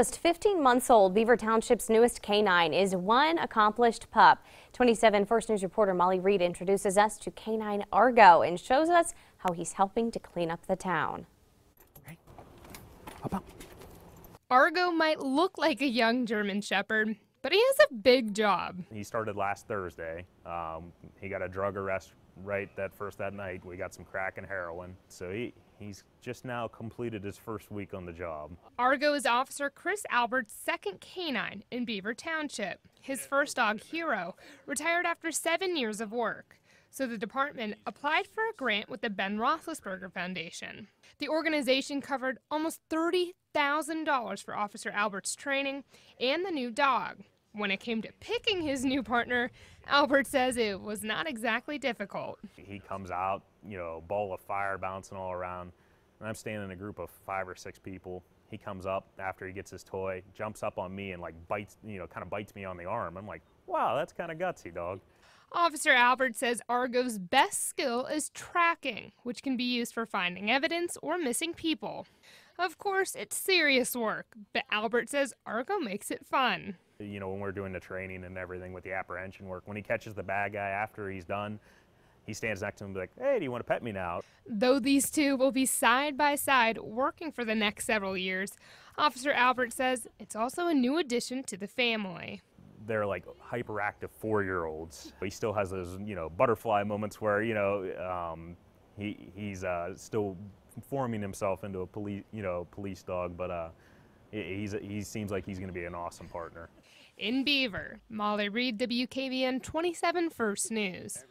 Just 15 months old, Beaver Township's newest canine is one accomplished pup. 27 First News reporter Molly Reed introduces us to canine Argo and shows us how he's helping to clean up the town. Argo might look like a young German Shepherd, but he has a big job. He started last Thursday. Um, he got a drug arrest right that first that night. We got some crack and heroin. So he, he's just now completed his first week on the job. Argo is Officer Chris Albert's second canine in Beaver Township. His first dog, Hero, retired after seven years of work. So the department applied for a grant with the Ben Roethlisberger Foundation. The organization covered almost $30,000 for Officer Albert's training and the new dog. When it came to picking his new partner, Albert says it was not exactly difficult. He comes out, you know, ball of fire bouncing all around, and I'm standing in a group of five or six people. He comes up after he gets his toy, jumps up on me and like bites, you know, kind of bites me on the arm. I'm like, wow, that's kind of gutsy, dog. Officer Albert says Argo's best skill is tracking, which can be used for finding evidence or missing people. Of course, it's serious work, but Albert says Argo makes it fun you know, when we're doing the training and everything with the apprehension work, when he catches the bad guy after he's done, he stands next to him and be like, hey, do you want to pet me now? Though these two will be side by side working for the next several years, Officer Albert says it's also a new addition to the family. They're like hyperactive four-year-olds. He still has those, you know, butterfly moments where, you know, um, he, he's uh, still forming himself into a police, you know, police dog, but uh, he's, he seems like he's going to be an awesome partner. In Beaver, Molly Reed, WKBN 27 First News.